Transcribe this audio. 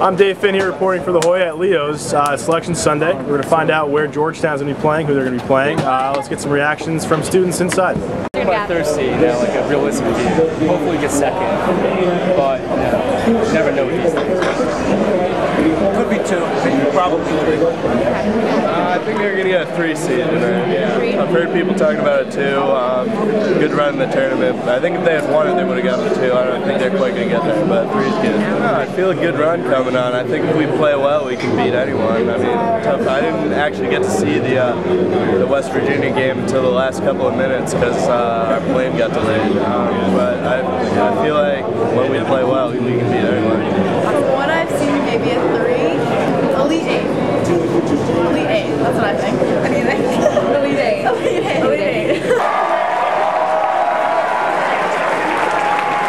I'm Dave Finn here reporting for the Hoya at Leo's uh, Selection Sunday. We're going to find out where Georgetown's going to be playing, who they're going to be playing. Uh, let's get some reactions from students inside. My third seed now, like a realistic team. Hopefully get second, but you, know, never know with these things. Could be two, probably three. Uh, I think they're going to get a three seed tonight. Yeah. I've heard people talking about it too. Um, good run in the tournament. I think if they had won it, they would have gotten the two. I don't think they're quite going to get there, but three's good. I feel a good run coming on. I think if we play well, we can beat anyone. I mean, tough. I didn't actually get to see the uh, the West Virginia game until the last couple of minutes because uh, our plane got delayed. Um, but I, I feel like when we play well, we can beat anyone. From what I've seen, maybe a three. Elite eight. Elite eight. That's what I think.